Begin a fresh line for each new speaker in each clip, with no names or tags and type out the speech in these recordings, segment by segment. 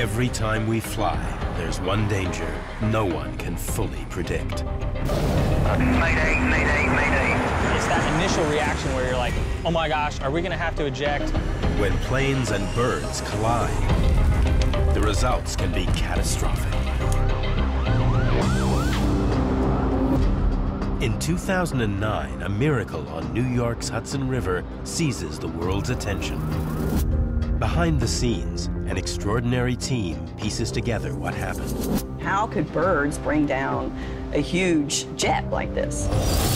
Every time we fly, there's one danger no one can fully predict.
Mayday, mayday, mayday.
It's that initial reaction where you're like, oh my gosh, are we gonna have to eject?
When planes and birds collide, the results can be catastrophic. In 2009, a miracle on New York's Hudson River seizes the world's attention. Behind the scenes, an extraordinary team pieces together what happened.
How could birds bring down a huge jet like this?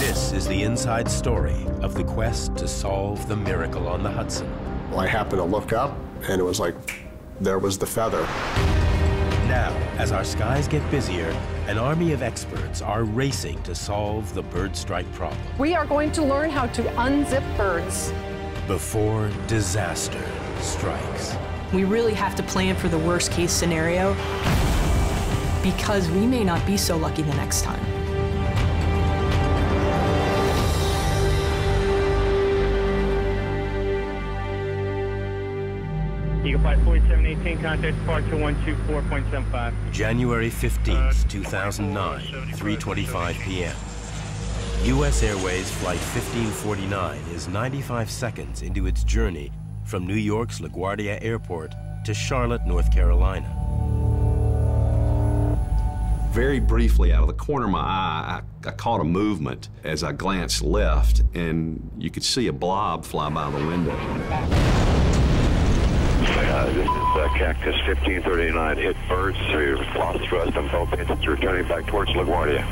This is the inside story of the quest to solve the miracle on the Hudson.
Well, I happened to look up, and it was like, there was the feather.
Now, as our skies get busier, an army of experts are racing to solve the bird strike problem.
We are going to learn how to unzip birds.
Before disaster strikes.
We really have to plan for the worst case scenario because we may not be so lucky the next time.
Eagle Flight 4718, contact departure 124.75.
January 15th, uh, 2009, 3.25 p.m. U.S. Airways Flight 1549 is 95 seconds into its journey from New York's LaGuardia Airport to Charlotte, North Carolina.
Very briefly, out of the corner of my eye, I, I caught a movement as I glanced left, and you could see a blob fly by the window.
Uh, this is uh, Cactus 1539. Hit birds, so you've lost thrust on both engines, returning back towards LaGuardia.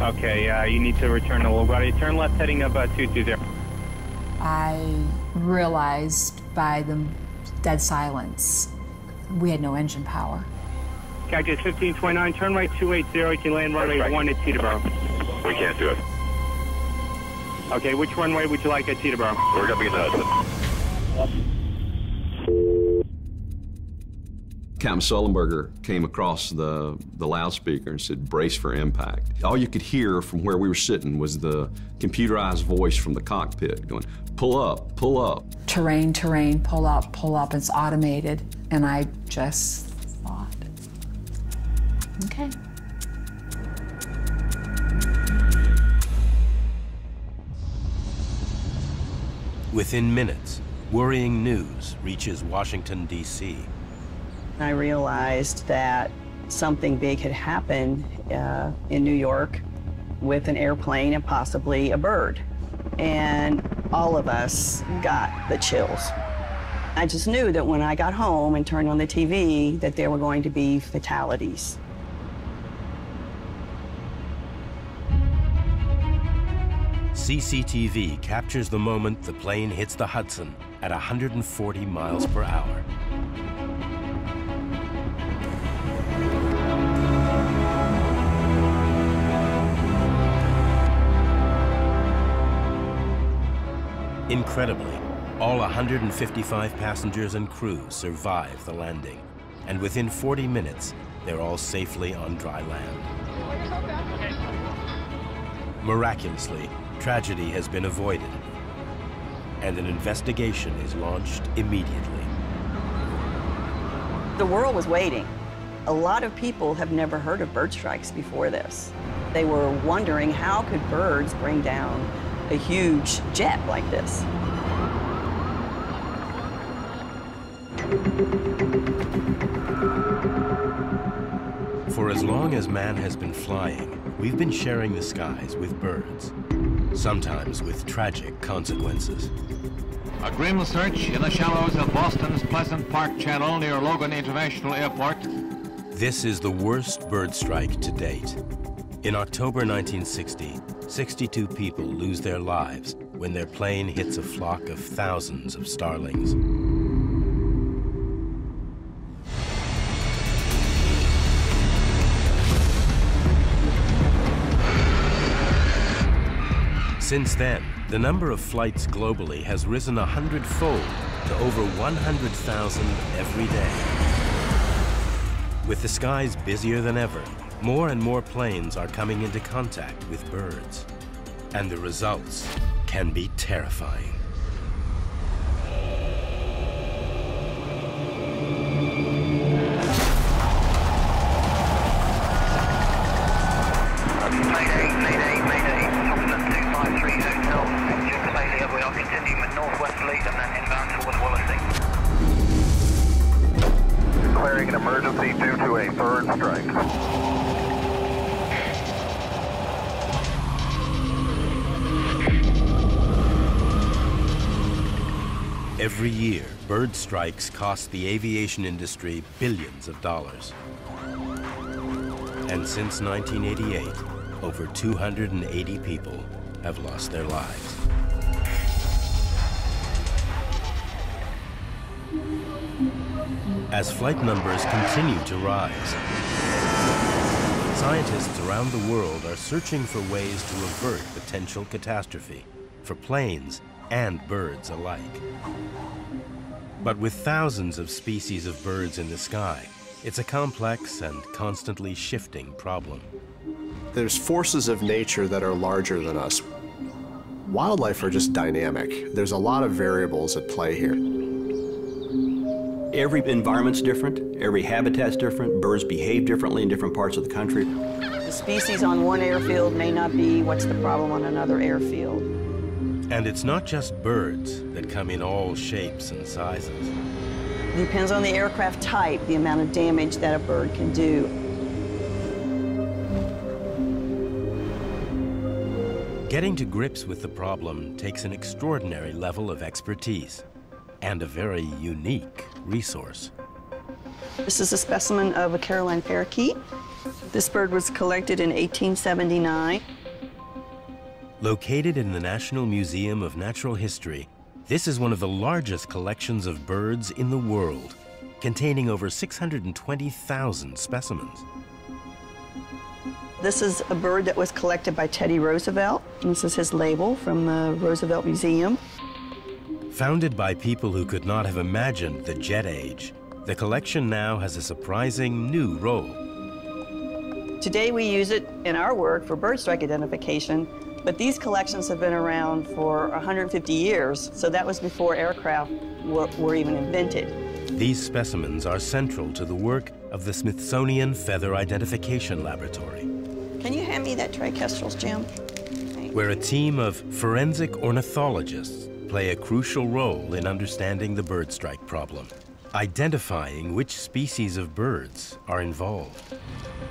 Okay, uh, you need to return to LaGuardia. Turn left heading up uh, 220.
I realized by the dead silence we had no engine power.
Cactus 1529, turn right 280. You can land runway
Right.
1 at Teterboro.
We can't do it.
Okay, which runway would you like at Teterboro?
We're going to be in the Hudson.
Captain Sullenberger came across the, the loudspeaker and said, brace for impact. All you could hear from where we were sitting was the computerized voice from the cockpit going, pull up, pull up.
Terrain, terrain, pull up, pull up. It's automated. And I just thought, okay.
Within minutes, worrying news reaches Washington, D.C.
I realized that something big had happened uh, in New York with an airplane and possibly a bird. And all of us got the chills. I just knew that when I got home and turned on the TV that there were going to be fatalities.
CCTV captures the moment the plane hits the Hudson at 140 miles per hour. Incredibly, all 155 passengers and crew survive the landing, and within 40 minutes, they're all safely on dry land. Miraculously, tragedy has been avoided, and an investigation is launched immediately.
The world was waiting. A lot of people have never heard of bird strikes before this. They were wondering how could birds bring down a huge jet like this.
For as long as man has been flying, we've been sharing the skies with birds, sometimes with tragic consequences.
A grim search in the shallows of Boston's Pleasant Park Channel near Logan International Airport.
This is the worst bird strike to date. In October 1960, 62 people lose their lives when their plane hits a flock of thousands of starlings. Since then, the number of flights globally has risen a hundredfold to over 100,000 every day. With the skies busier than ever, more and more planes are coming into contact with birds. And the results can be terrifying. Strikes cost the aviation industry billions of dollars. And since 1988, over 280 people have lost their lives. As flight numbers continue to rise, scientists around the world are searching for ways to avert potential catastrophe for planes and birds alike. But with thousands of species of birds in the sky, it's a complex and constantly shifting problem.
There's forces of nature that are larger than us. Wildlife are just dynamic. There's a lot of variables at play here.
Every environment's different, every habitat's different, birds behave differently in different parts of the country.
The species on one airfield may not be what's the problem on another airfield.
And it's not just birds that come in all shapes and sizes.
Depends on the aircraft type, the amount of damage that a bird can do.
Getting to grips with the problem takes an extraordinary level of expertise and a very unique resource.
This is a specimen of a Carolina parakeet. This bird was collected in 1879.
Located in the National Museum of Natural History, this is one of the largest collections of birds in the world, containing over 620,000 specimens.
This is a bird that was collected by Teddy Roosevelt. This is his label from the Roosevelt Museum.
Founded by people who could not have imagined the jet age, the collection now has a surprising new role.
Today we use it in our work for bird strike identification, but these collections have been around for 150 years, so that was before aircraft were, were even invented.
These specimens are central to the work of the Smithsonian Feather Identification Laboratory,
Can you hand me that tray, Kestrels, Jim?
where a team of forensic ornithologists play a crucial role in understanding the bird strike problem, identifying which species of birds are involved.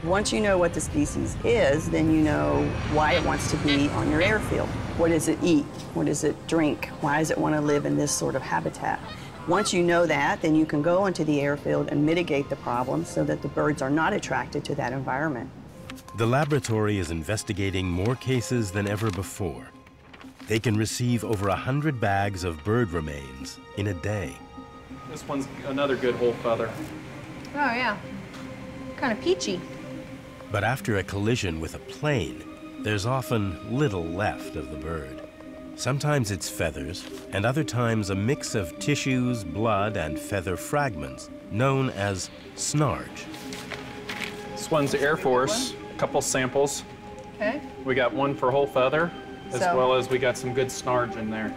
Once you know what the species is, then you know why it wants to be on your airfield. What does it eat? What does it drink? Why does it want to live in this sort of habitat? Once you know that, then you can go into the airfield and mitigate the problem so that the birds are not attracted to that environment.
The laboratory is investigating more cases than ever before. They can receive over 100 bags of bird remains in a day.
This one's another good whole feather.
Oh, yeah. Kind of peachy.
But after a collision with a plane, there's often little left of the bird. Sometimes it's feathers, and other times a mix of tissues, blood, and feather fragments, known as snarge.
This one's Air Force. A couple samples.
Okay.
We got one for whole feather, as
So-
well as we got some good snarge in there.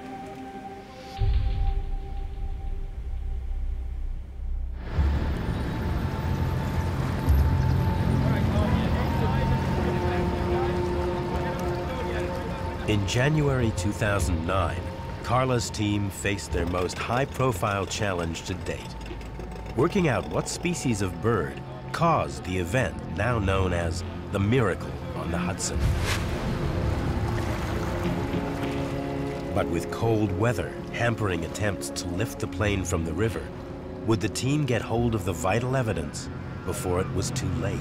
In January 2009, Carla's team faced their most high-profile challenge to date, working out what species of bird caused the event now known as the Miracle on the Hudson. But with cold weather hampering attempts to lift the plane from the river, would the team get hold of the vital evidence before it was too late?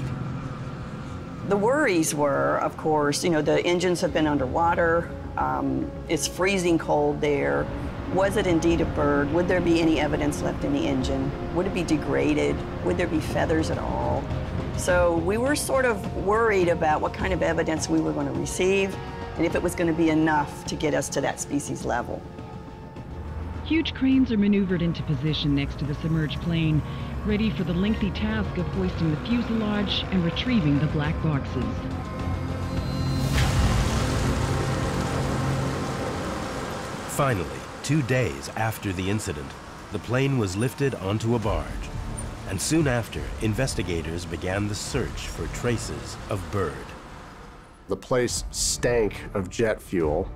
The worries were, of course, you know, the engines have been underwater, um, it's freezing cold there. Was it indeed a bird? Would there be any evidence left in the engine? Would it be degraded? Would there be feathers at all? So we were sort of worried about what kind of evidence we were going to receive and if it was going to be enough to get us to that species level.
Huge cranes are maneuvered into position next to the submerged plane, ready for the lengthy task of hoisting the fuselage and retrieving the black boxes.
Finally, two days after the incident, the plane was lifted onto a barge. And soon after, investigators began the search for traces of bird.
The place stank of jet fuel.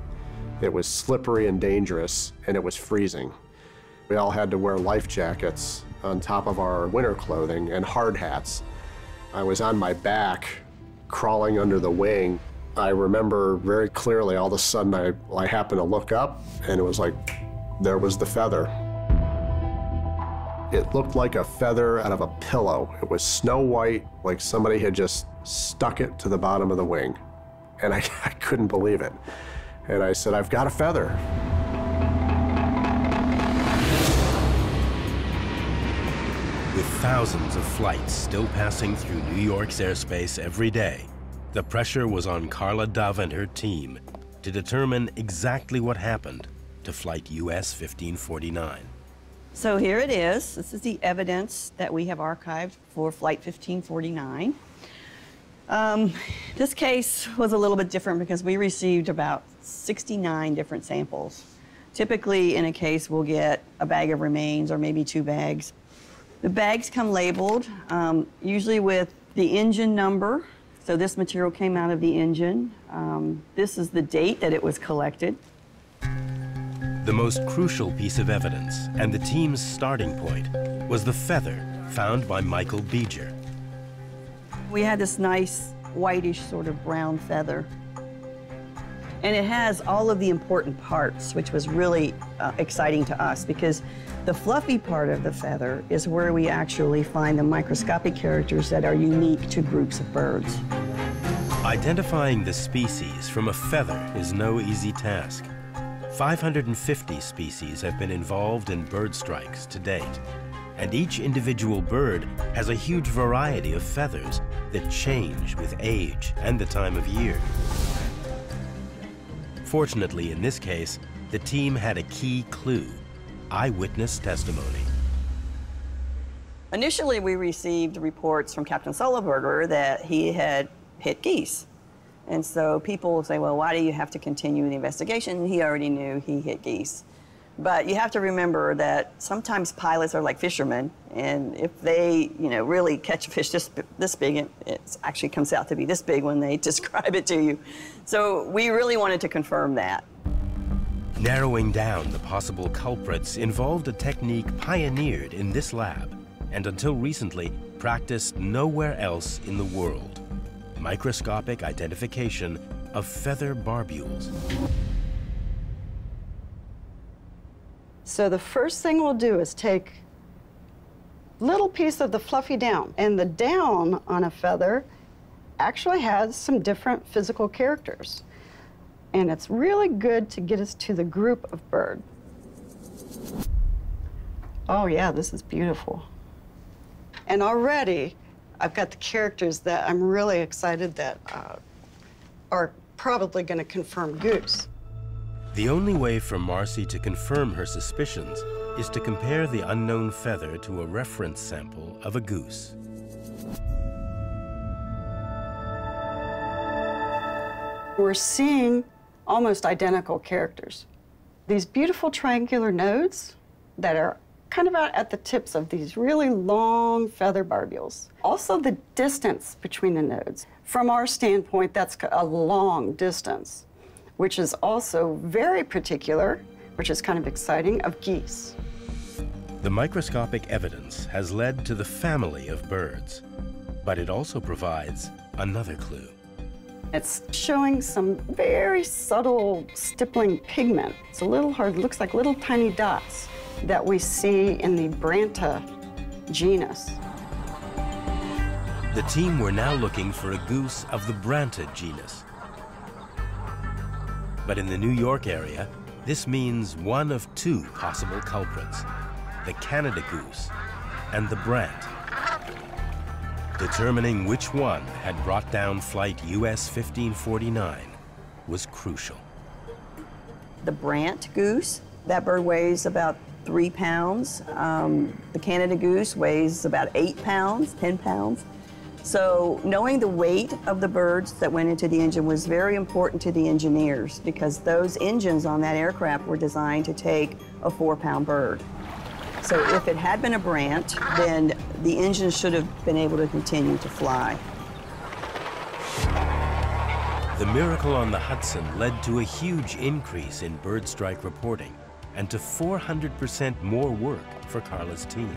It was slippery and dangerous, and it was freezing. We all had to wear life jackets on top of our winter clothing and hard hats. I was on my back, crawling under the wing. I remember very clearly all of a sudden I, I happened to look up, and it was like there was the feather. It looked like a feather out of a pillow. It was snow white, like somebody had just stuck it to the bottom of the wing. And I, I couldn't believe it. And I said, I've got a feather.
Thousands of flights still passing through New York's airspace every day, the pressure was on Carla Dove and her team to determine exactly what happened to Flight US 1549.
So here it is. This is the evidence that we have archived for Flight 1549. Um, this case was a little bit different because we received about 69 different samples. Typically, in a case, we'll get a bag of remains or maybe two bags. The bags come labeled, um, usually with the engine number. So this material came out of the engine. Um, this is the date that it was collected.
The most crucial piece of evidence and the team's starting point was the feather found by Michael Begier.
We had this nice whitish sort of brown feather. And it has all of the important parts, which was really uh, exciting to us because the fluffy part of the feather is where we actually find the microscopic characters that are unique to groups of birds.
Identifying the species from a feather is no easy task. 550 species have been involved in bird strikes to date, and each individual bird has a huge variety of feathers that change with age and the time of year. Fortunately, in this case, the team had a key clue, eyewitness testimony.
Initially, we received reports from Captain Sullenberger that he had hit geese. And so people say, well, why do you have to continue the investigation? He already knew he hit geese. But you have to remember that sometimes pilots are like fishermen, and if they, you know, really catch a fish this, this big, it, it actually comes out to be this big when they describe it to you. So we really wanted to confirm that.
Narrowing down the possible culprits involved a technique pioneered in this lab and until recently practiced nowhere else in the world. Microscopic identification of feather barbules.
So the first thing we'll do is take little piece of the fluffy down, and the down on a feather actually has some different physical characters. And it's really good to get us to the group of bird. Oh yeah, this is beautiful. And already, I've got the characters that I'm really excited that uh, are probably going to confirm goose.
The only way for Marcy to confirm her suspicions is to compare the unknown feather to a reference sample of a goose.
We're seeing almost identical characters. These beautiful triangular nodes that are kind of out at the tips of these really long feather barbules. Also the distance between the nodes. From our standpoint, that's a long distance, which is also very particular, which is kind of exciting, of geese.
The microscopic evidence has led to the family of birds, but it also provides another clue.
It's showing some very subtle stippling pigment. It's a little hard, looks like little tiny dots that we see in the Branta genus.
The team were now looking for a goose of the Branta genus. But in the New York area, this means one of two possible culprits, the Canada goose and the Brant. Determining which one had brought down flight US 1549 was crucial.
The Brant goose, that bird weighs about three pounds. Um, the Canada goose weighs about eight pounds, 10 pounds. So knowing the weight of the birds that went into the engine was very important to the engineers because those engines on that aircraft were designed to take a four pound bird. So if it had been a Brant, then the engine should have been able to continue to fly.
The miracle on the Hudson led to a huge increase in bird strike reporting and to 400% more work for Carla's team.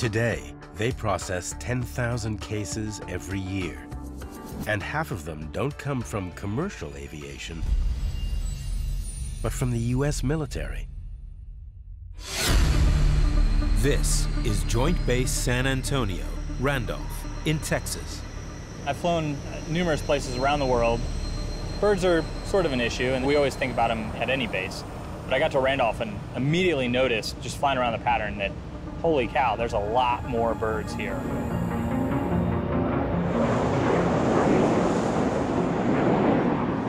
Today, they process 10,000 cases every year, and half of them don't come from commercial aviation, but from the U.S. military. This is Joint Base San Antonio, Randolph, in Texas.
I've flown numerous places around the world. Birds are sort of an issue, and we always think about them at any base. But I got to Randolph and immediately noticed, just flying around the pattern, that holy cow, there's a lot more birds here.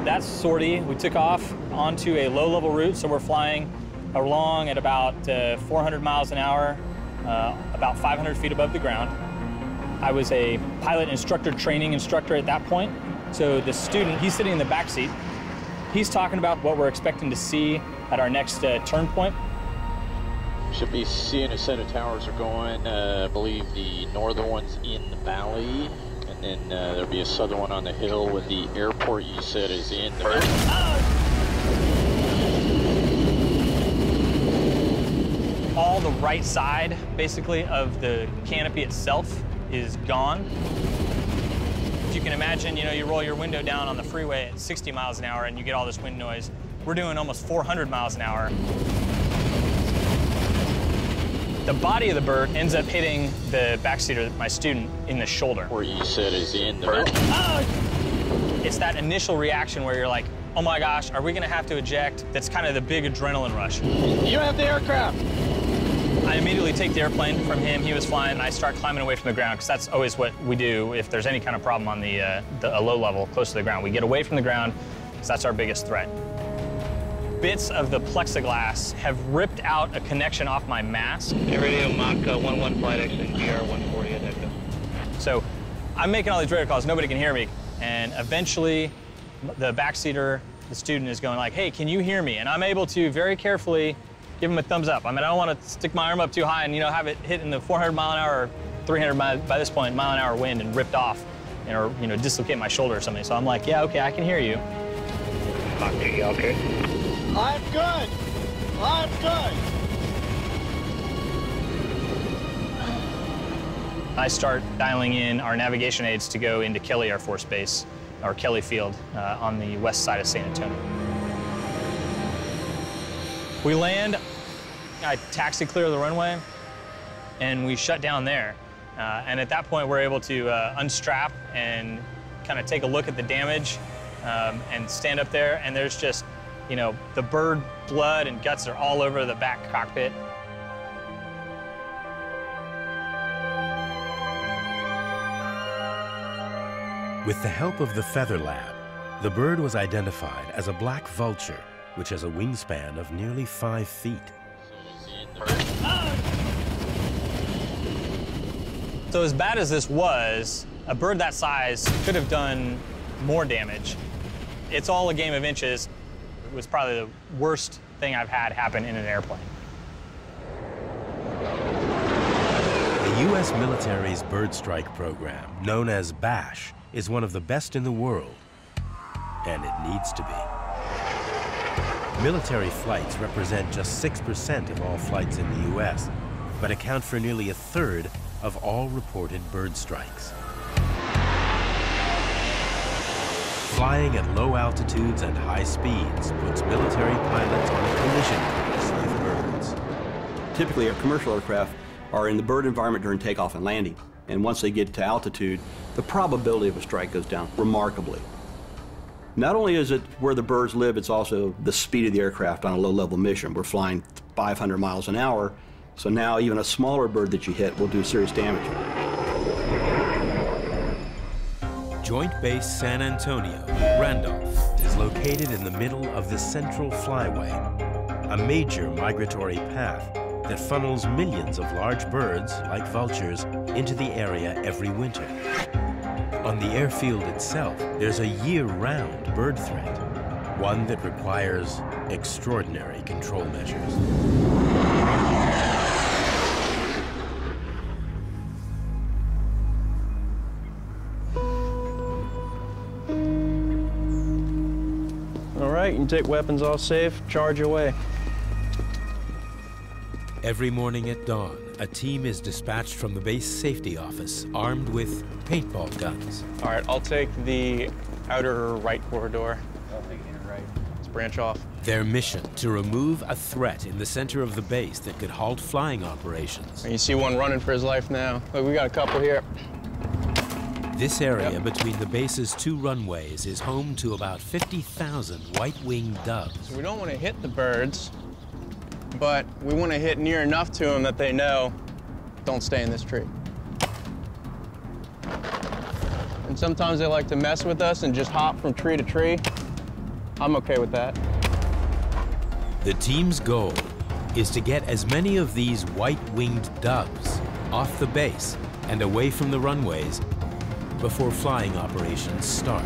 That's sortie. We took off onto a low-level route, so we're flying along at about uh, 400 miles an hour, uh, about 500 feet above the ground. I was a pilot instructor training instructor at that point. So the student, he's sitting in the back seat. He's talking about what we're expecting to see at our next uh, turn point.
Should be seeing a set of towers are going. Uh, I believe the northern one's in the valley, and then uh, there'll be a southern one on the hill with the airport you said is in the
All the right side, basically, of the canopy itself is gone. If you can imagine, you know, you roll your window down on the freeway at 60 miles an hour and you get all this wind noise. We're doing almost 400 miles an hour. The body of the bird ends up hitting the backseater, my student, in the shoulder.
Where you said is in the
bird. It's that initial reaction where you're like, oh my gosh, are we gonna have to eject? That's kind of the big adrenaline rush.
You have the aircraft.
I immediately take the airplane from him. He was flying, and I start climbing away from the ground because that's always what we do if there's any kind of problem on the, uh, the a low level close to the ground. We get away from the ground because that's our biggest threat. Bits of the plexiglass have ripped out a connection off my mask.
Radio Mach uh, 11 flight exit GR 140 at Echo.
So I'm making all these radio calls. Nobody can hear me, and eventually the backseater, the student, is going like, "Hey, can you hear me?" And I'm able to very carefully give him a thumbs up. I mean, I don't want to stick my arm up too high and, you know, have it hit in the 400 mile an hour, 300 mile, by this point, mile an hour wind and ripped off, and, or, you know, dislocate my shoulder or something. So I'm like, yeah, okay, I can hear you.
Okay, okay.
I'm good. I'm good.
I start dialing in our navigation aids to go into Kelly Air Force Base, or Kelly Field, uh, on the west side of San Antonio. We land, I taxi clear the runway, and we shut down there. Uh, and at that point, we're able to uh, unstrap and kind of take a look at the damage um, and stand up there. And there's just, you know, the bird blood and guts are all over the back cockpit.
With the help of the Feather Lab, the bird was identified as a black vulture, which has a wingspan of nearly five feet.
So as bad as this was, a bird that size could have done more damage. It's all a game of inches. Was probably the worst thing I've had happen in an airplane.
The U.S. military's bird strike program, known as BASH, is one of the best in the world, and it needs to be. Military flights represent just 6% of all flights in the U.S., but account for nearly a third of all reported bird strikes. Flying at low altitudes and high speeds puts military pilots on a collision course with birds.
Typically, our commercial aircraft are in the bird environment during takeoff and landing. And once they get to altitude, the probability of a strike goes down remarkably. Not only is it where the birds live, it's also the speed of the aircraft on a low-level mission. We're flying 500 miles an hour, so now even a smaller bird that you hit will do serious damage.
Joint Base San Antonio, Randolph, is located in the middle of the Central Flyway, a major migratory path that funnels millions of large birds, like vultures, into the area every winter. On the airfield itself, there's a year-round bird threat, one that requires extraordinary control measures.
Can take weapons off safe, charge away.
Every morning at dawn, a team is dispatched from the base safety office armed with paintball guns.
All right, I'll take the outer right corridor. I'll take inner right. Let's branch off.
Their mission to remove a threat in the center of the base that could halt flying operations.
You see one running for his life now. Look, we got a couple here.
This area yep. between the base's two runways is home to about 50,000 white-winged doves.
So we don't want to hit the birds, but we want to hit near enough to them that they know, don't stay in this tree. And sometimes they like to mess with us and just hop from tree to tree. I'm okay with that.
The team's goal is to get as many of these white-winged doves off the base and away from the runways before flying operations start.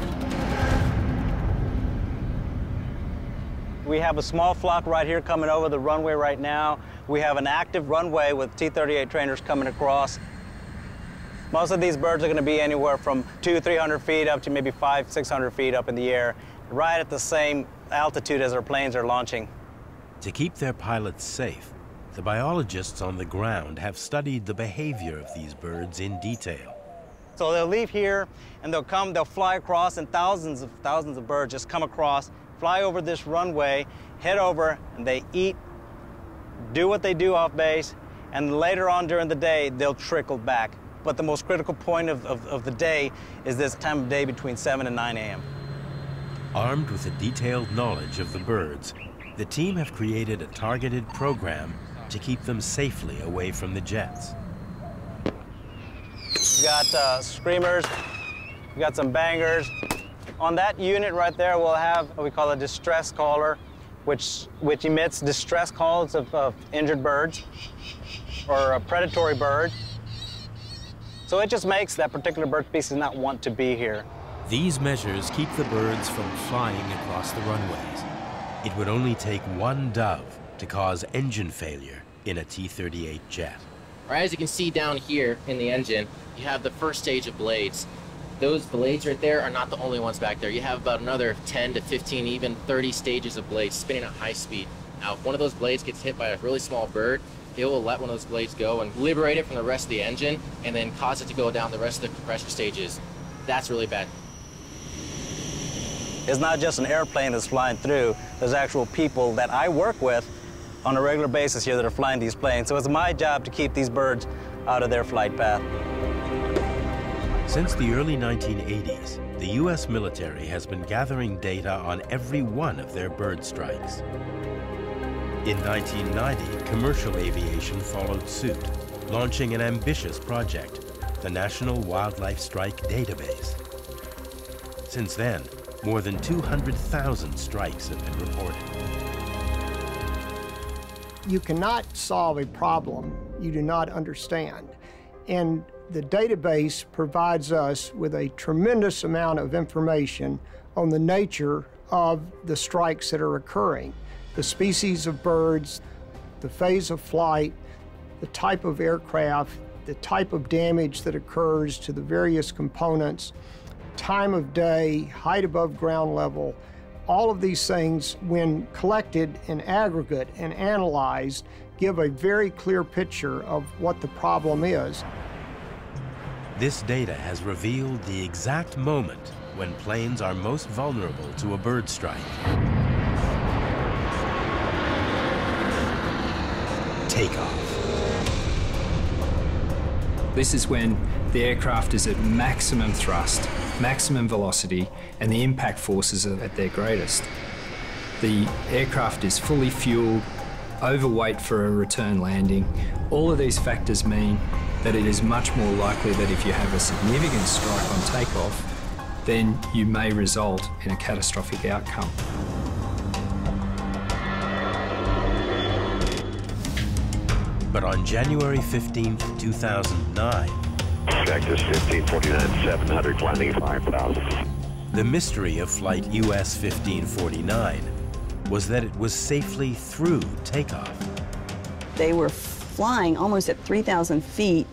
We have a small flock right here coming over the runway right now. We have an active runway with T-38 trainers coming across. Most of these birds are going to be anywhere from two, 300 feet up to maybe five, 600 feet up in the air, right at the same altitude as our planes are launching.
To keep their pilots safe, the biologists on the ground have studied the behavior of these birds in detail.
So they'll leave here and they'll come, they'll fly across and thousands of thousands of birds just come across, fly over this runway, head over and they eat, do what they do off base, and later on during the day, they'll trickle back. But the most critical point of, of, of the day is this time of day between 7 and 9 a.m.
Armed with a detailed knowledge of the birds, the team have created a targeted program to keep them safely away from the jets.
We got uh, screamers, we've got some bangers. On that unit right there, we'll have what we call a distress caller, which, which emits distress calls of, of injured birds or a predatory bird. So it just makes that particular bird species not want to be here.
These measures keep the birds from flying across the runways. It would only take one dove to cause engine failure in a T-38 jet.
Right, as you can see down here in the engine, you have the first stage of blades. Those blades right there are not the only ones back there. You have about another 10 to 15, even 30 stages of blades spinning at high speed. Now, if one of those blades gets hit by a really small bird, it will let one of those blades go and liberate it from the rest of the engine and then cause it to go down the rest of the compressor stages. That's really bad.
It's not just an airplane that's flying through. There's actual people that I work with on a regular basis here that are flying these planes. So it's my job to keep these birds out of their flight path.
Since the early 1980s, the U.S. military has been gathering data on every one of their bird strikes. In 1990, commercial aviation followed suit, launching an ambitious project, the National Wildlife Strike Database. Since then, more than 200,000 strikes have been reported.
You cannot solve a problem you do not understand. And the database provides us with a tremendous amount of information on the nature of the strikes that are occurring, the species of birds, the phase of flight, the type of aircraft, the type of damage that occurs to the various components, time of day, height above ground level, all of these things, when collected in aggregate and analyzed, give a very clear picture of what the problem is.
This data has revealed the exact moment when planes are most vulnerable to a bird strike. Takeoff.
This is when the aircraft is at maximum thrust, maximum velocity, and the impact forces are at their greatest. The aircraft is fully fueled, overweight for a return landing. All of these factors mean that it is much more likely that if you have a significant strike on takeoff, then you may result in a catastrophic outcome.
But on January 15, 2009,
Cactus 1549 700, landing 5000.
The mystery of flight US 1549 was that it was safely through takeoff.
They were flying almost at 3,000 feet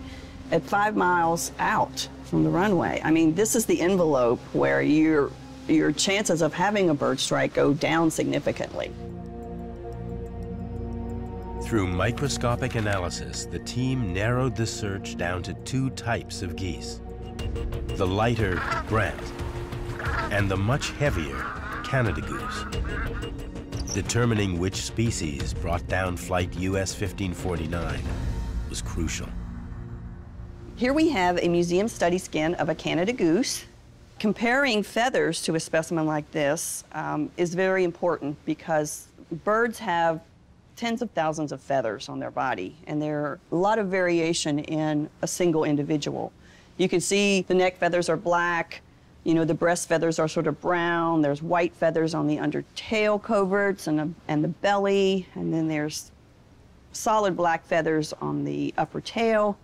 at five miles out from the runway. I mean, this is the envelope where you're your chances of having a bird strike go down significantly.
Through microscopic analysis, the team narrowed the search down to two types of geese. The lighter Brant and the much heavier Canada goose. Determining which species brought down flight US 1549 was crucial.
Here we have a museum study skin of a Canada goose. Comparing feathers to a specimen like this um, is very important because birds have tens of thousands of feathers on their body, and there are a lot of variation in a single individual. You can see the neck feathers are black, you know, the breast feathers are sort of brown, there's white feathers on the under tail coverts and, the, and the belly, and then there's solid black feathers on the upper tail,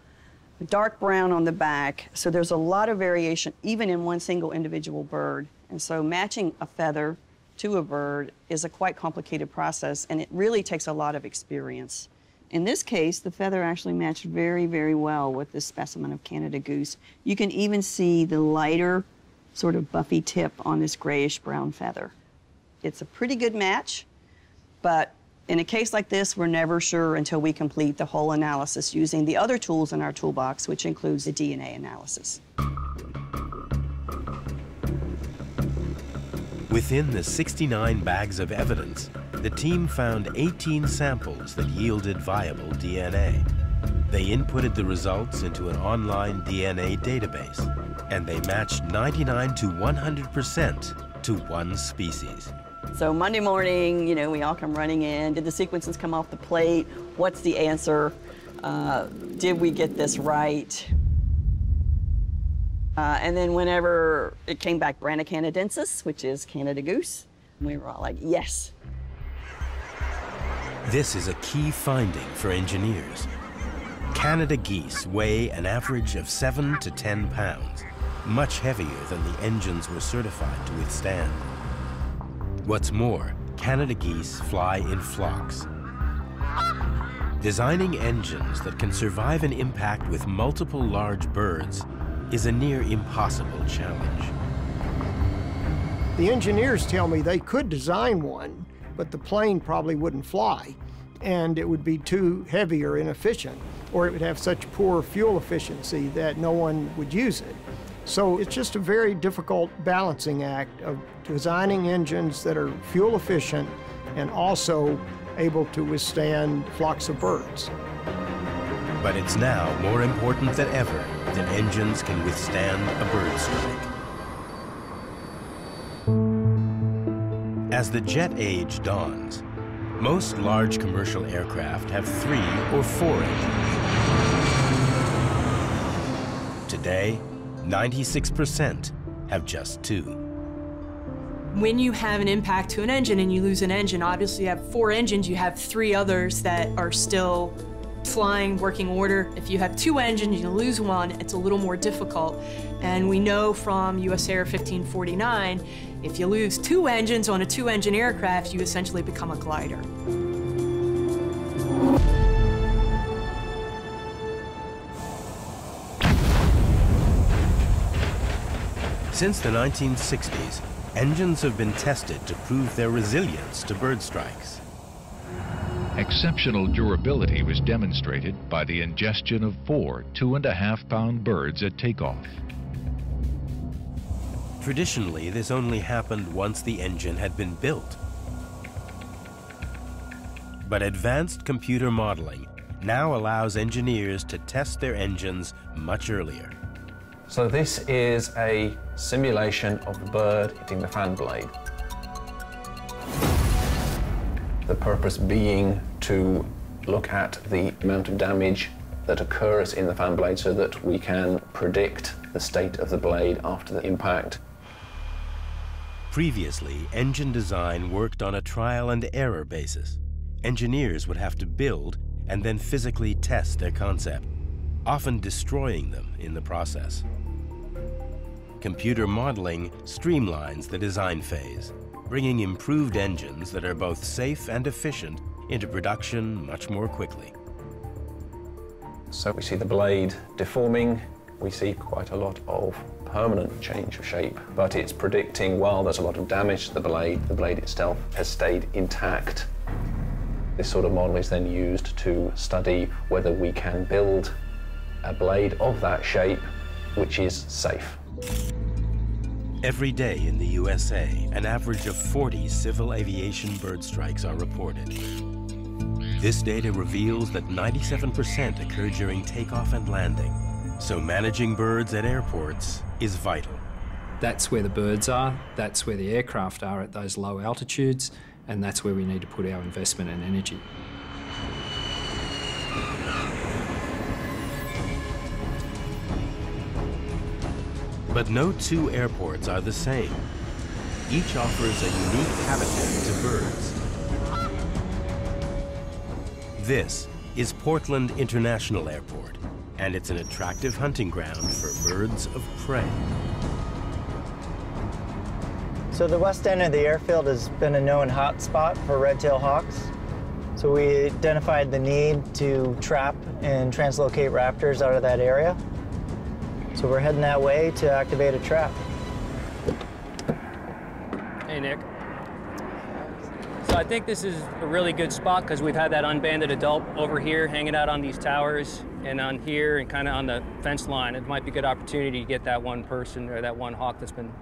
dark brown on the back. So there's a lot of variation even in one single individual bird. And so matching a feather to a bird is a quite complicated process, and it really takes a lot of experience. In this case, the feather actually matched very, very well with this specimen of Canada goose. You can even see the lighter, sort of buffy tip on this grayish brown feather. It's a pretty good match, but in a case like this, we're never sure until we complete the whole analysis using the other tools in our toolbox, which includes the DNA analysis.
Within the 69 bags of evidence, the team found 18 samples that yielded viable DNA. They inputted the results into an online DNA database, and they matched 99 to 100% to one species.
So Monday morning, you know, we all come running in. Did the sequences come off the plate? What's the answer? Uh, did we get this right? Uh, and then whenever it came back Branta canadensis, which is Canada goose, we were all like, yes.
This is a key finding for engineers. Canada geese weigh an average of 7 to 10 pounds, much heavier than the engines were certified to withstand. What's more, Canada geese fly in flocks. Designing engines that can survive an impact with multiple large birds is a near impossible challenge.
The engineers tell me they could design one, but the plane probably wouldn't fly, and it would be too heavy or inefficient, or it would have such poor fuel efficiency that no one would use it. So it's just a very difficult balancing act of designing engines that are fuel efficient and also able to withstand flocks of birds.
But it's now more important than ever that engines can withstand a bird strike. As the jet age dawns, most large commercial aircraft have three or four engines. Today, 96% have just two.
When you have an impact to an engine and you lose an engine, obviously you have four engines, you have three others that are still flying, working order. If you have two engines, you lose one, it's a little more difficult. And we know from US Air 1549, if you lose two engines on a two engine aircraft, you essentially become a glider.
Since the 1960s, engines have been tested to prove their resilience to bird strikes.
Exceptional durability was demonstrated by the ingestion of four two and a half pound birds at takeoff.
Traditionally, this only happened once the engine had been built. But advanced computer modeling now allows engineers to test their engines much earlier.
So this is a simulation of the bird hitting the fan blade. The purpose being to look at the amount of damage that occurs in the fan blade so that we can predict the state of the blade after the impact.
Previously, engine design worked on a trial and error basis. Engineers would have to build and then physically test their concept, often destroying them in the process. Computer modeling streamlines the design phase, bringing improved engines that are both safe and efficient into production much more quickly.
So we see the blade deforming, we see quite a lot of permanent change of shape, but it's predicting while there's a lot of damage to the blade, the blade itself has stayed intact. This sort of model is then used to study whether we can build a blade of that shape which is safe.
Every day in the USA, an average of 40 civil aviation bird strikes are reported. This data reveals that 97% occur during takeoff and landing, so managing birds at airports is vital.
That's where the birds are, that's where the aircraft are at those low altitudes, and that's where we need to put our investment and energy.
But no two airports are the same. Each offers a unique habitat to birds. This is Portland International Airport, and it's an attractive hunting ground for birds of prey.
So the west end of the airfield has been a known hotspot for red-tailed hawks. So we identified the need to trap and translocate raptors out of that area. So we're heading that way to activate a trap.
Hey, Nick. So I think this is a really good spot because we've had that unbanded adult over here hanging out on these towers and on here and kind of on the fence line. It might be a good opportunity to get that one person or that one hawk that's been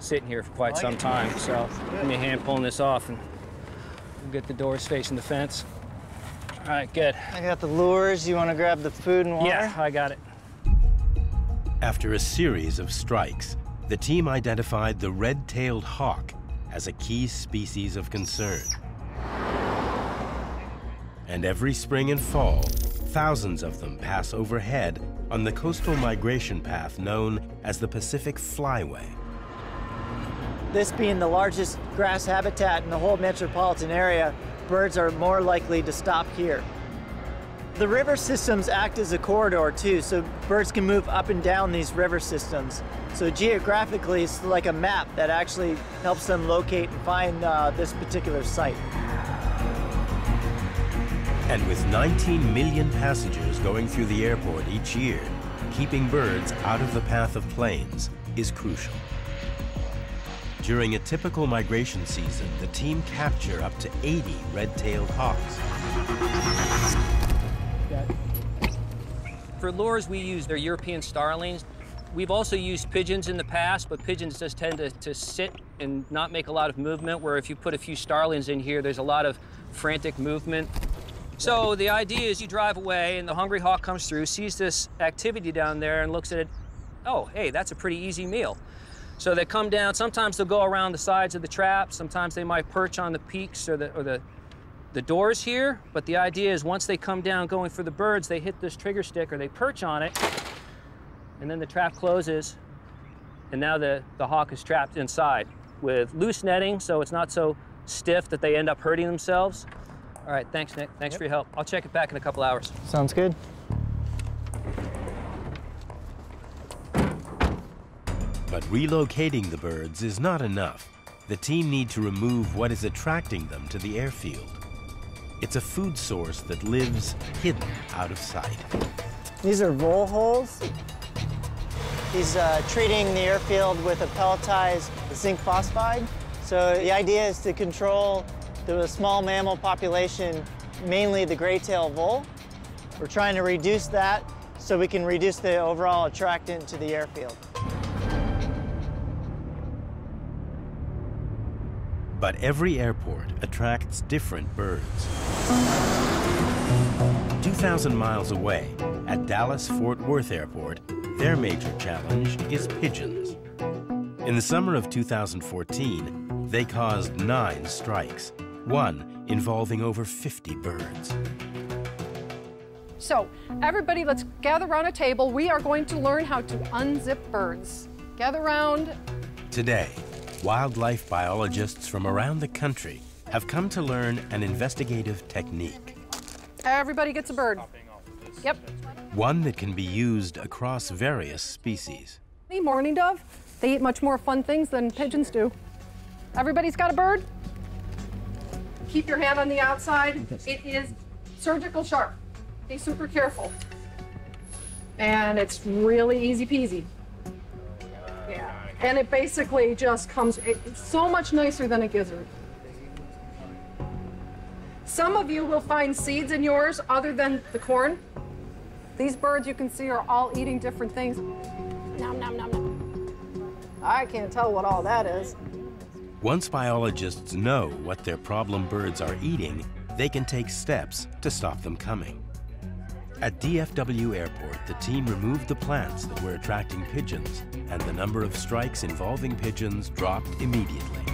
sitting here for quite some time. So give me a hand pulling this off and we'll get the doors facing the fence. All right, good.
I got the lures. You want to grab the food and water?
Yeah, I got it.
After a series of strikes, the team identified the red-tailed hawk as a key species of concern. And every spring and fall, thousands of them pass overhead on the coastal migration path known as the Pacific Flyway.
This being the largest grass habitat in the whole metropolitan area, birds are more likely to stop here. The river systems act as a corridor too, so birds can move up and down these river systems. So geographically, it's like a map that actually helps them locate and find uh, this particular site.
And with 19 million passengers going through the airport each year, keeping birds out of the path of planes is crucial. During a typical migration season, the team capture up to 80 red-tailed hawks.
For lures, we use their European starlings. We've also used pigeons in the past, but pigeons just tend to, to sit and not make a lot of movement, where if you put a few starlings in here, there's a lot of frantic movement. So the idea is you drive away and the hungry hawk comes through, sees this activity down there and looks at it, oh, hey, that's a pretty easy meal. So they come down, sometimes they'll go around the sides of the trap, sometimes they might perch on the peaks or the, or the, the doors here, but the idea is once they come down going for the birds, they hit this trigger stick or they perch on it, and then the trap closes, and now the, the hawk is trapped inside with loose netting, so it's not so stiff that they end up hurting themselves. All right, thanks, Nick. Thanks for your help. I'll check it back in a couple hours.
Sounds good.
But relocating the birds is not enough. The team need to remove what is attracting them to the airfield. It's a food source that lives hidden out of sight.
These are vole holes. He's uh, treating the airfield with a pelletized zinc phosphide. So the idea is to control the small mammal population, mainly the gray-tailed vole. We're trying to reduce that so we can reduce the overall attractant to the airfield.
But every airport attracts different birds. 2,000 miles away, at Dallas-Fort Worth Airport, their major challenge is pigeons. In the summer of 2014, they caused nine strikes, one involving over 50 birds.
So, everybody, let's gather around a table. We are going to learn how to unzip birds. Gather around.
Today, wildlife biologists from around the country have come to learn an investigative technique.
Everybody gets a bird. Yep.
One that can be used across various species.
The mourning dove. They eat much more fun things than pigeons do. Everybody's got a bird? Keep your hand on the outside. It is surgical sharp. Be super careful. And it's really easy peasy. And it basically just comes, it- it's so much nicer than a gizzard. Some of you will find seeds in yours other than the corn. These birds you can see are all eating different things. Nom, nom, nom, nom. I can't tell what all that is.
Once biologists know what their problem birds are eating, they can take steps to stop them coming. At DFW Airport, the team removed the plants that were attracting pigeons, and the number of strikes involving pigeons dropped immediately.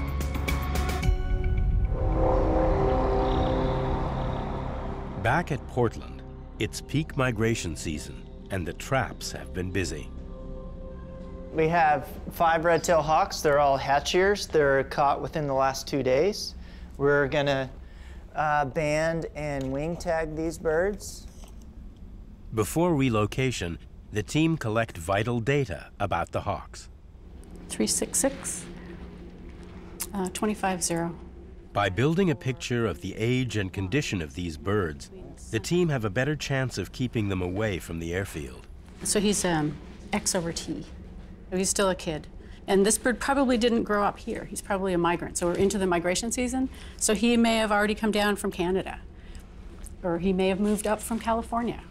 Back at Portland, it's peak migration season, and the traps have been busy.
We have five red-tailed hawks. They're all hatch-years. They're caught within the last two days. We're gonna uh, band and wing tag these birds.
Before relocation, the team collect vital data about the hawks.
366, uh, 250.
By building a picture of the age and condition of these birds, the team have a better chance of keeping them away from the airfield.
So he's um, X over T. He's still a kid. And this bird probably didn't grow up here. He's probably a migrant. So we're into the migration season. So he may have already come down from Canada, or he may have moved up from California,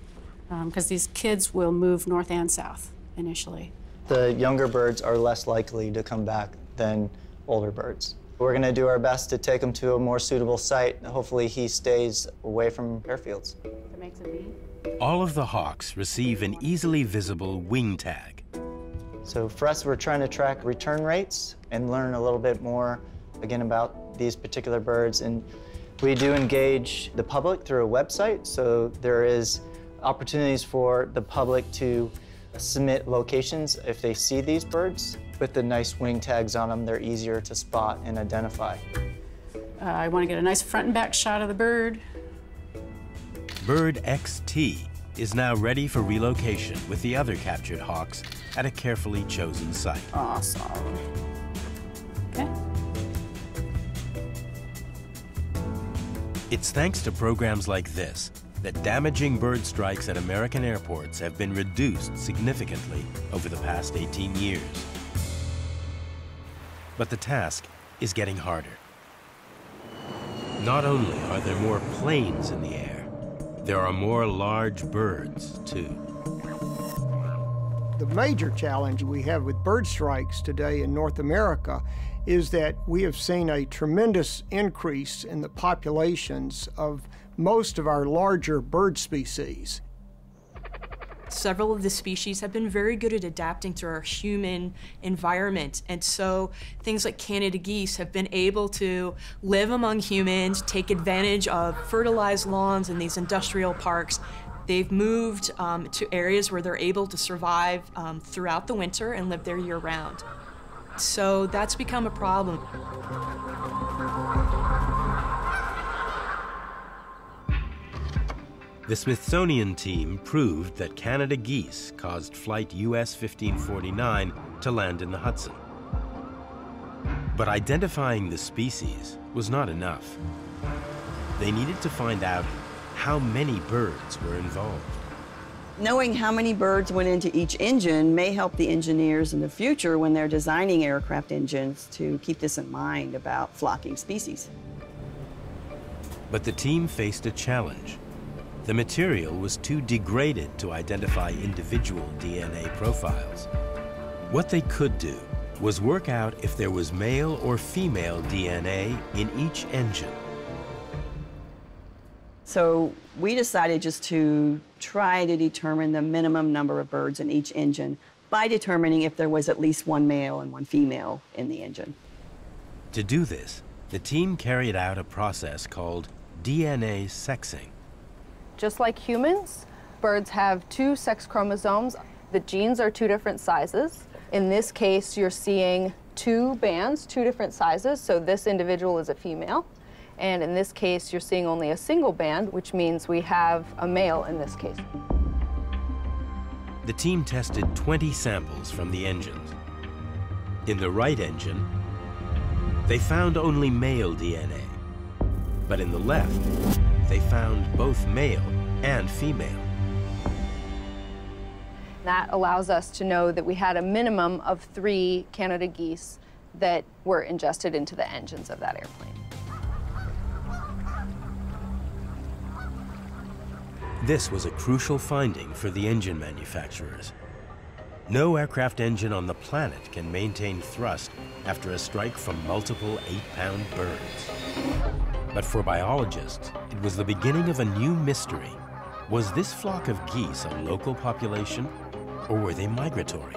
Um, because these kids will move north and south initially.
The younger birds are less likely to come back than older birds. We're gonna do our best to take him to a more suitable site. Hopefully he stays away from airfields.
That makes it me.
All of the hawks receive an easily visible wing tag.
So for us, we're trying to track return rates and learn a little bit more, again, about these particular birds. And we do engage the public through a website, so there is opportunities for the public to submit locations if they see these birds. With the nice wing tags on them, they're easier to spot and identify.
Uh, I want to get a nice front and back shot of the bird.
Bird XT is now ready for relocation with the other captured hawks at a carefully chosen site.
Awesome. Okay.
It's thanks to programs like this that damaging bird strikes at American airports have been reduced significantly over the past 18 years. But the task is getting harder. Not only are there more planes in the air, there are more large birds, too.
The major challenge we have with bird strikes today in North America is that we have seen a tremendous increase in the populations of most of our larger bird species.
Several of the species have been very good at adapting to our human environment. And so things like Canada geese have been able to live among humans, take advantage of fertilized lawns in these industrial parks. They've moved um, to areas where they're able to survive um, throughout the winter and live there year round. So that's become a problem.
The Smithsonian team proved that Canada geese caused Flight US 1549 to land in the Hudson. But identifying the species was not enough. They needed to find out how many birds were involved.
Knowing how many birds went into each engine may help the engineers in the future when they're designing aircraft engines to keep this in mind about flocking species.
But the team faced a challenge. The material was too degraded to identify individual DNA profiles. What they could do was work out if there was male or female DNA in each engine.
So we decided just to try to determine the minimum number of birds in each engine by determining if there was at least one male and one female in the engine.
To do this, the team carried out a process called DNA sexing.
Just like humans, birds have two sex chromosomes. The genes are two different sizes. In this case, you're seeing two bands, two different sizes, so this individual is a female. And in this case, you're seeing only a single band, which means we have a male in this case.
The team tested 20 samples from the engines. In the right engine, they found only male DNA. But in the left, they found both male and female.
That allows us to know that we had a minimum of three Canada geese that were ingested into the engines of that airplane.
This was a crucial finding for the engine manufacturers. No aircraft engine on the planet can maintain thrust after a strike from multiple eight-pound birds. But for biologists, it was the beginning of a new mystery. Was this flock of geese a local population, or were they migratory?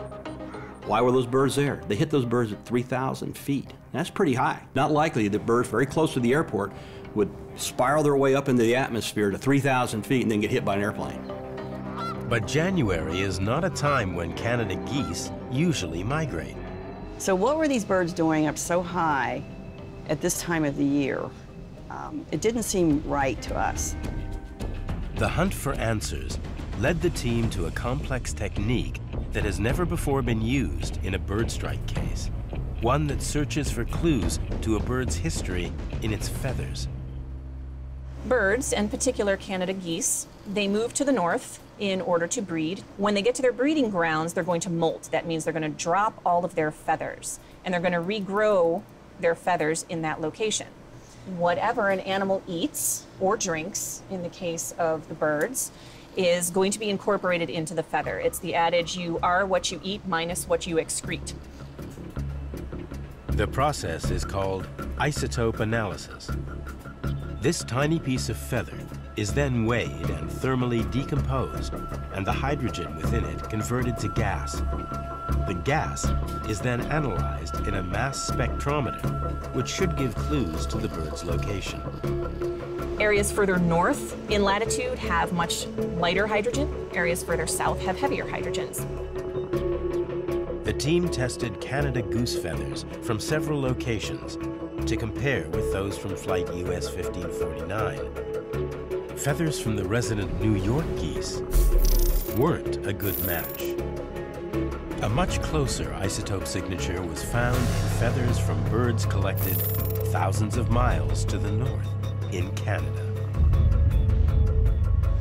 Why were those birds there? They hit those birds at 3,000 feet. That's pretty high. Not likely that birds very close to the airport would spiral their way up into the atmosphere to 3,000 feet and then get hit by an airplane.
But January is not a time when Canada geese usually migrate.
So what were these birds doing up so high at this time of the year? Um, it didn't seem right to us.
The hunt for answers led the team to a complex technique that has never before been used in a bird strike case. One that searches for clues to a bird's history in its feathers.
Birds, in particular Canada geese, they move to the north in order to breed. When they get to their breeding grounds, they're going to molt. That means they're going to drop all of their feathers and they're going to regrow their feathers in that location. Whatever an animal eats or drinks, in the case of the birds, is going to be incorporated into the feather. It's the adage you are what you eat minus what you excrete.
The process is called isotope analysis. This tiny piece of feather is then weighed and thermally decomposed, and the hydrogen within it converted to gas. The gas is then analyzed in a mass spectrometer, which should give clues to the bird's location.
Areas further north in latitude have much lighter hydrogen. Areas further south have heavier hydrogens.
The team tested Canada goose feathers from several locations to compare with those from Flight US 1549. Feathers from the resident New York geese weren't a good match. A much closer isotope signature was found in feathers from birds collected thousands of miles to the north in Canada.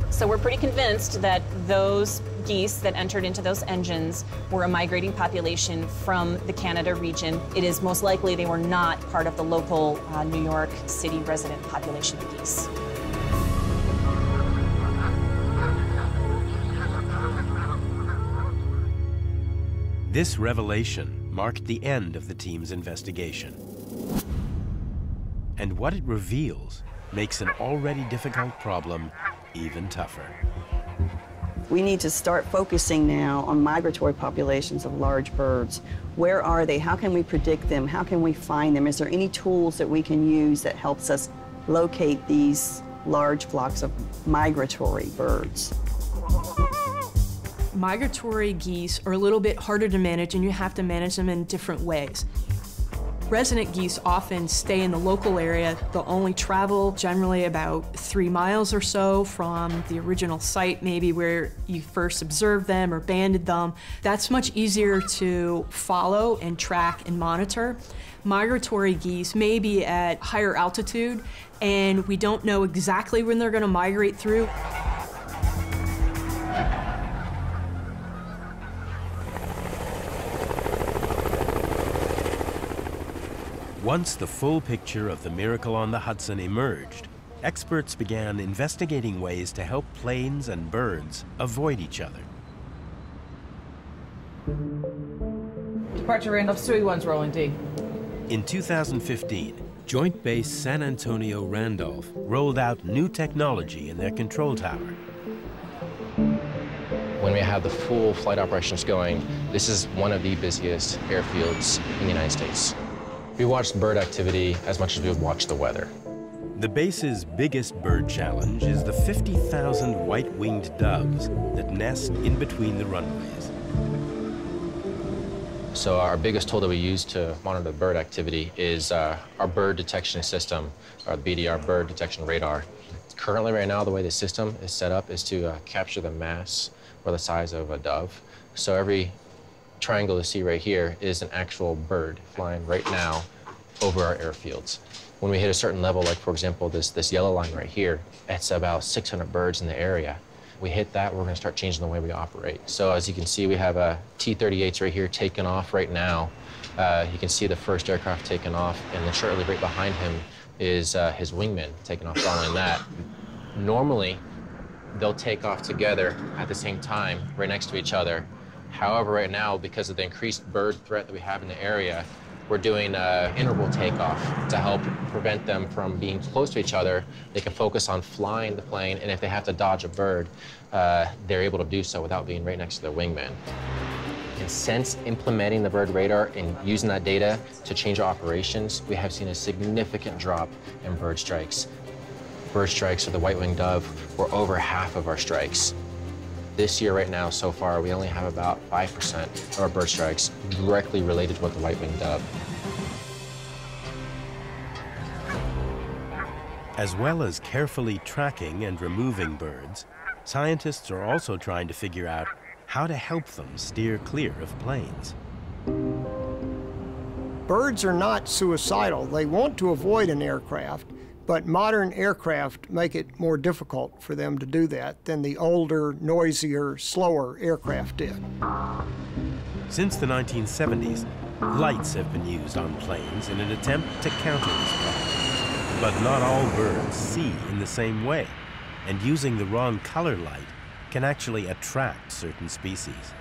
So we're pretty convinced that those geese that entered into those engines were a migrating population from the Canada region. It is most likely they were not part of the local uh, New York City resident population of geese.
This revelation marked the end of the team's investigation. And what it reveals makes an already difficult problem even tougher.
We need to start focusing now on migratory populations of large birds. Where are they? How can we predict them? How can we find them? Is there any tools that we can use that helps us locate these large flocks of migratory birds?
Migratory geese are a little bit harder to manage and you have to manage them in different ways. Resident geese often stay in the local area. They'll only travel generally about three miles or so from the original site, maybe where you first observed them or banded them. That's much easier to follow and track and monitor. Migratory geese may be at higher altitude and we don't know exactly when they're going to migrate through.
Once the full picture of the miracle on the Hudson emerged, experts began investigating ways to help planes and birds avoid each other.
Departure Randolph, Sui 1's rolling D.
In 2015, Joint Base San Antonio Randolph rolled out new technology in their control tower.
When we have the full flight operations going, this is one of the busiest airfields in the United States. We watch bird activity as much as we would watch the weather.
The base's biggest bird challenge is the 50,000 white-winged doves that nest in between the runways.
So our biggest tool that we use to monitor bird activity is uh, our bird detection system, our BDR bird detection radar. Currently, right now, the way the system is set up is to uh, capture the mass or the size of a dove. So every triangle you see right here is an actual bird flying right now over our airfields. When we hit a certain level, like for example, this, this yellow line right here, it's about 600 birds in the area. we hit that, we're going to start changing the way we operate. So as you can see, we have a T-38s right here taking off right now. Uh, you can see the first aircraft taking off, and then shortly right behind him is uh, his wingman taking off following that. Normally, they'll take off together at the same time, right next to each other. However, right now, because of the increased bird threat that we have in the area, we're doing uh, interval takeoff to help prevent them from being close to each other. They can focus on flying the plane, and if they have to dodge a bird, uh, they're able to do so without being right next to their wingman. And since implementing the bird radar and using that data to change our operations, we have seen a significant drop in bird strikes. Bird strikes of the white-winged dove were over half of our strikes. This year, right now, so far, we only have about 5% of our bird strikes directly related to what the white-winged dove.
As well as carefully tracking and removing birds, scientists are also trying to figure out how to help them steer clear of planes.
Birds are not suicidal. They want to avoid an aircraft, but modern aircraft make it more difficult for them to do that than the older, noisier, slower aircraft did.
Since the 1970s, lights have been used on planes in an attempt to counter this problem. But not all birds see in the same way, and using the wrong color light can actually attract certain species.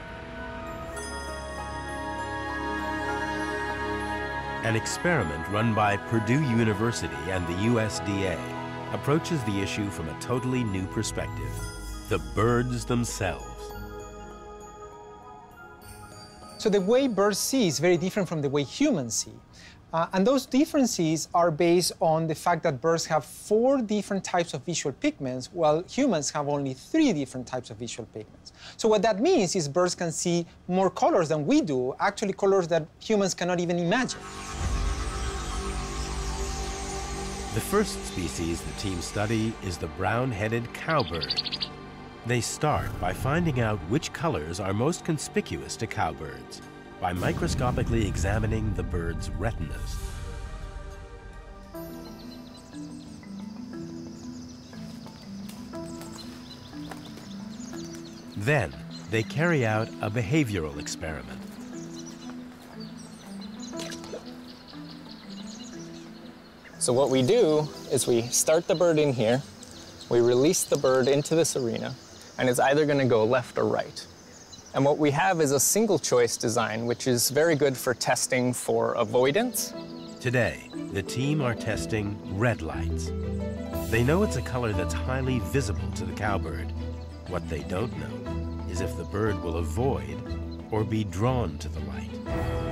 An experiment run by Purdue University and the USDA approaches the issue from a totally new perspective, the birds themselves.
So the way birds see is very different from the way humans see. Uh, and those differences are based on the fact that birds have four different types of visual pigments, while humans have only three different types of visual pigments. So what that means is birds can see more colors than we do, actually colors that humans cannot even imagine.
The first species the team study is the brown-headed cowbird. They start by finding out which colors are most conspicuous to cowbirds by microscopically examining the bird's retinas. Then, they carry out a behavioral experiment.
So what we do is we start the bird in here, we release the bird into this arena, and it's either going to go left or right. And what we have is a single choice design, which is very good for testing for avoidance.
Today, the team are testing red lights. They know it's a color that's highly visible to the cowbird. What they don't know is if the bird will avoid or be drawn to the light.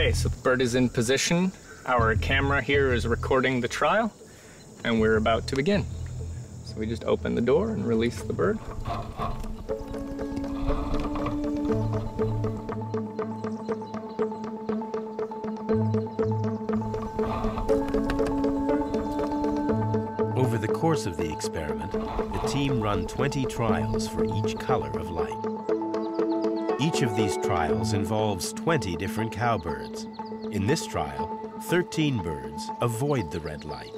Okay, so the bird is in position. Our camera here is recording the trial, and we're about to begin. So we just open the door and release the bird.
Over the course of the experiment, the team run 20 trials for each color of light. Each of these trials involves 20 different cowbirds. In this trial, 13 birds avoid the red light.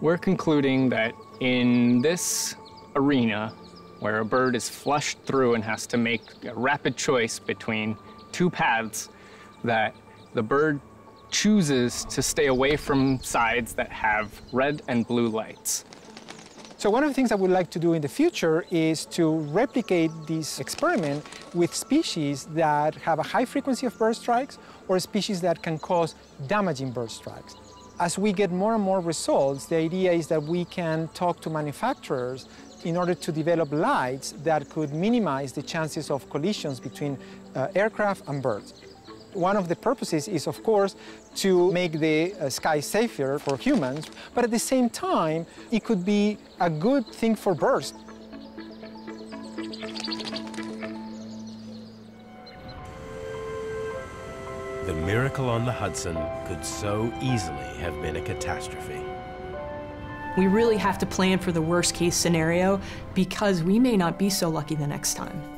We're concluding that in this arena, where a bird is flushed through and has to make a rapid choice between two paths, that the bird chooses to stay away from sides that have red and blue lights.
So one of the things that we'd like to do in the future is to replicate this experiment with species that have a high frequency of bird strikes or species that can cause damaging bird strikes. As we get more and more results, the idea is that we can talk to manufacturers in order to develop lights that could minimize the chances of collisions between uh, aircraft and birds. One of the purposes is, of course, to make the uh, sky safer for humans, but at the same time, it could be a good thing for birds.
The miracle on the Hudson could so easily have been a catastrophe.
We really have to plan for the worst case scenario because we may not be so lucky the next time.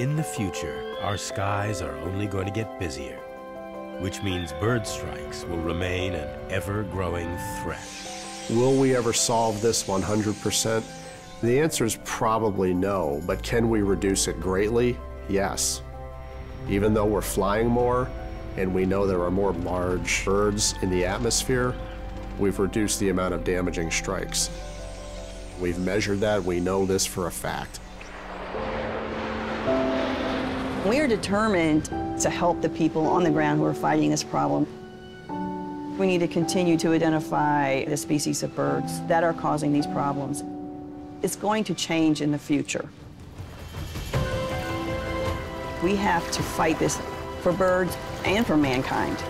In the future, our skies are only going to get busier, which means bird strikes will remain an ever-growing threat.
Will we ever solve this 100%? The answer is probably no, but can we reduce it greatly? Yes. Even though we're flying more and we know there are more large birds in the atmosphere, we've reduced the amount of damaging strikes. We've measured that, we know this for a fact.
We are determined to help the people on the ground who are fighting this problem. We need to continue to identify the species of birds that are causing these problems. It's going to change in the future. We have to fight this for birds and for mankind.